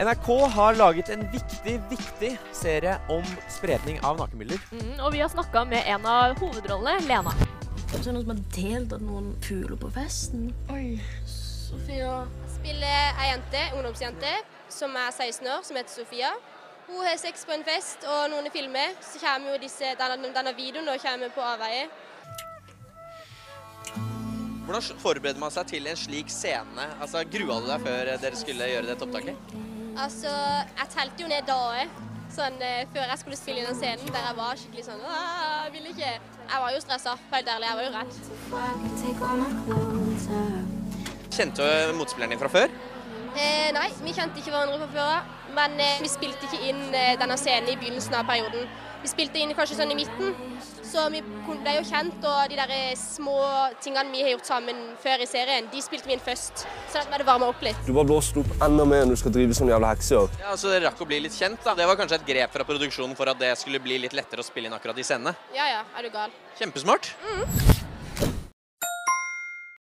NRK har laget en viktig, viktig serie om spredning av nakenbilder. Mm, og vi har snakka med en av hovedrollene, Lena. Så er det noen som har delt at noen fugler på festen. Oi, Sofia. Jeg Spiller ei jente, ungdomsjente som er 16 år, som heter Sofia. Hun har sex på en fest, og noen filmer. Så kommer jo disse, denne, denne videoen og kommer på avveie. Hvordan forbereder man seg til en slik scene? Altså, Grua du deg før dere skulle gjøre dette opptaket? Altså, jeg telte jo ned dager sånn, eh, før jeg skulle spille inn den scenen, der jeg var skikkelig sånn Jeg vil ikke. Jeg var jo stressa, helt ærlig. Jeg var jo redd. Kjente du motspilleren din fra før? Eh, nei, vi kjente ikke hverandre fra før av. Men eh, vi spilte ikke inn eh, denne scenen i begynnelsen av perioden. Vi spilte inn kanskje sånn i midten. Så vi ble jo kjent, og de der eh, små tingene vi har gjort sammen før i serien, de spilte vi inn først. Så at vi hadde varma opp litt. Du bare blåste opp enda mer når du skal drive sånn jævla heksejobb. Ja, så Dere rakk å bli litt kjent. da. Det var kanskje et grep fra produksjonen for at det skulle bli litt lettere å spille inn akkurat i scene? Ja ja, er du gal. Kjempesmart.